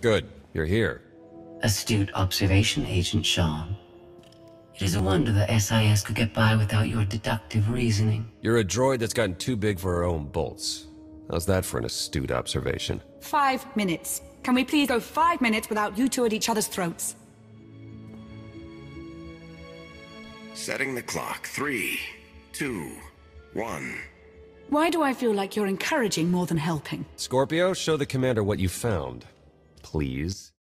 Good. You're here. Astute observation, Agent Shan. It is a wonder the SIS could get by without your deductive reasoning. You're a droid that's gotten too big for her own bolts. How's that for an astute observation? Five minutes. Can we please go five minutes without you two at each other's throats? Setting the clock. Three, two, one. Why do I feel like you're encouraging more than helping? Scorpio, show the commander what you found. Please.